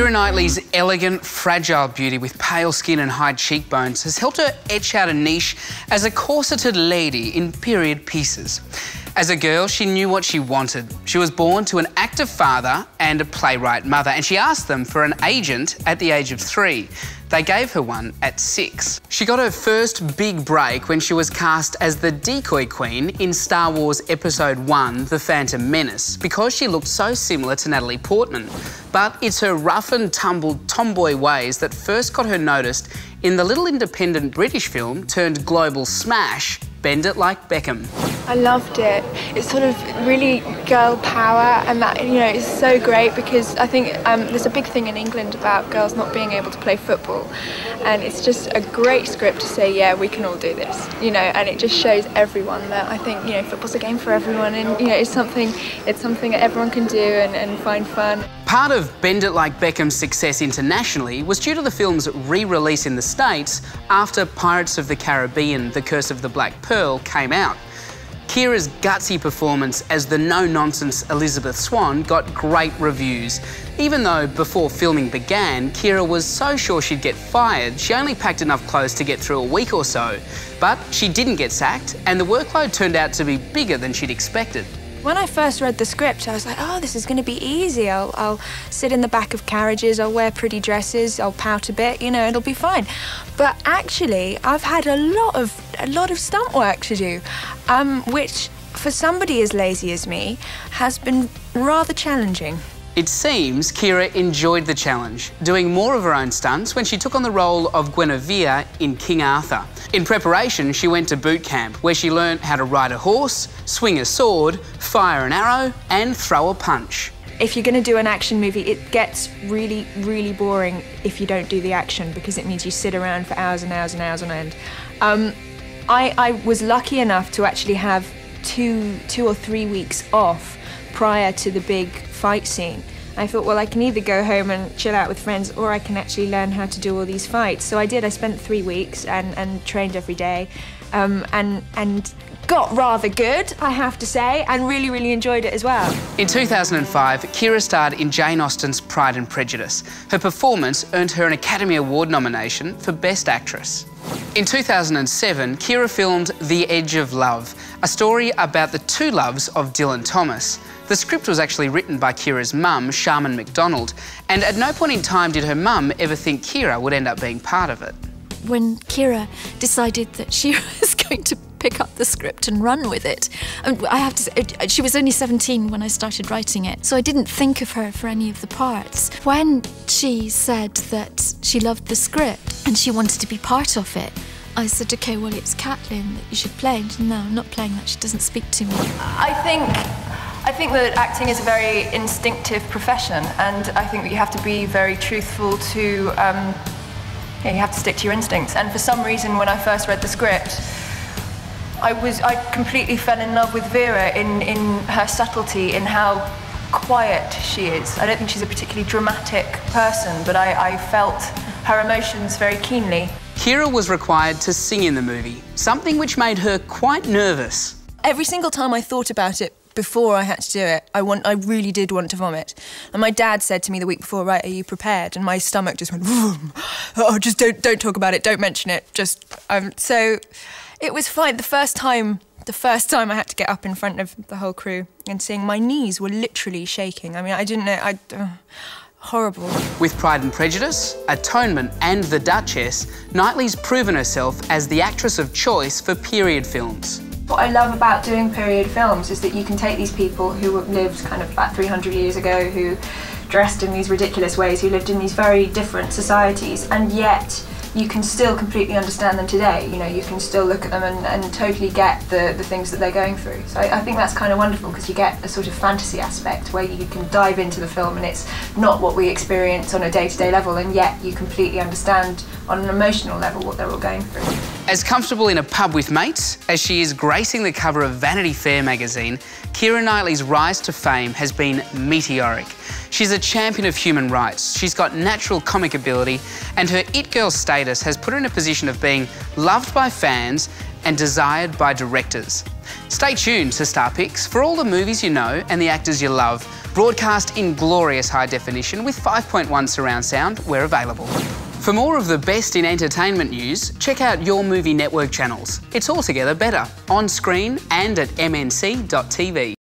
Keira Knightley's elegant, fragile beauty with pale skin and high cheekbones has helped her etch out a niche as a corseted lady in period pieces. As a girl, she knew what she wanted. She was born to an active father and a playwright mother, and she asked them for an agent at the age of three. They gave her one at six. She got her first big break when she was cast as the decoy queen in Star Wars Episode 1 The Phantom Menace because she looked so similar to Natalie Portman. But it's her rough and tumble tomboy ways that first got her noticed in the little independent British film turned global smash Bend It Like Beckham. I loved it. It's sort of really girl power, and that you know is so great because I think um, there's a big thing in England about girls not being able to play football, and it's just a great script to say, yeah, we can all do this, you know, and it just shows everyone that I think you know football's a game for everyone, and you know it's something it's something that everyone can do and, and find fun. Part of Bend It Like Beckham's success internationally was due to the film's re-release in the States after Pirates of the Caribbean The Curse of the Black Pearl came out. Keira's gutsy performance as the no-nonsense Elizabeth Swann got great reviews. Even though before filming began, Keira was so sure she'd get fired, she only packed enough clothes to get through a week or so. But she didn't get sacked, and the workload turned out to be bigger than she'd expected. When I first read the script, I was like, oh, this is going to be easy. I'll, I'll sit in the back of carriages, I'll wear pretty dresses, I'll pout a bit, you know, it'll be fine. But actually, I've had a lot of a lot of stunt work to do, um, which for somebody as lazy as me has been rather challenging. It seems Keira enjoyed the challenge, doing more of her own stunts when she took on the role of Guinevere in King Arthur. In preparation, she went to boot camp, where she learned how to ride a horse, swing a sword, fire an arrow, and throw a punch. If you're going to do an action movie, it gets really, really boring if you don't do the action because it means you sit around for hours and hours and hours on end. Um, I, I was lucky enough to actually have two, two or three weeks off prior to the big fight scene. I thought, well, I can either go home and chill out with friends or I can actually learn how to do all these fights. So I did. I spent three weeks and, and trained every day um, and, and got rather good, I have to say, and really, really enjoyed it as well. In 2005, Keira starred in Jane Austen's Pride and Prejudice. Her performance earned her an Academy Award nomination for Best Actress. In 2007, Keira filmed The Edge of Love, a story about the two loves of Dylan Thomas. The script was actually written by Keira's mum, Sharman Macdonald, and at no point in time did her mum ever think Keira would end up being part of it. When Keira decided that she was going to pick up the script and run with it. And I have to say, uh, she was only 17 when I started writing it, so I didn't think of her for any of the parts. When she said that she loved the script and she wanted to be part of it, I said, okay, well, it's Caitlin that you should play. And no, I'm not playing that. She doesn't speak to me. I think I think that acting is a very instinctive profession, and I think that you have to be very truthful to. Um, yeah, you have to stick to your instincts. And for some reason, when I first read the script, I was I completely fell in love with Vera in in her subtlety, in how quiet she is. I don't think she's a particularly dramatic person, but I, I felt her emotions very keenly. Keira was required to sing in the movie, something which made her quite nervous. Every single time I thought about it before I had to do it, I want, I really did want to vomit. And my dad said to me the week before, "Right, are you prepared?" And my stomach just went, "Oh, just don't, don't talk about it, don't mention it." Just um, so, it was fine. The first time, the first time I had to get up in front of the whole crew and seeing my knees were literally shaking. I mean, I didn't know. I. Uh, horrible. With Pride and Prejudice, Atonement, and The Duchess, Knightley's proven herself as the actress of choice for period films. What I love about doing period films is that you can take these people who lived kind of about 300 years ago, who dressed in these ridiculous ways, who lived in these very different societies, and yet you can still completely understand them today. You know, you can still look at them and, and totally get the, the things that they're going through. So I, I think that's kind of wonderful because you get a sort of fantasy aspect where you can dive into the film and it's not what we experience on a day to day level, and yet you completely understand on an emotional level what they're all going through. As comfortable in a pub with mates as she is gracing the cover of Vanity Fair magazine, Keira Knightley's rise to fame has been meteoric. She's a champion of human rights, she's got natural comic ability, and her It Girl status has put her in a position of being loved by fans and desired by directors. Stay tuned to Star Picks for all the movies you know and the actors you love, broadcast in glorious high definition with 5.1 surround sound where available. For more of the best in entertainment news, check out your movie network channels. It's altogether better, on screen and at mnc.tv.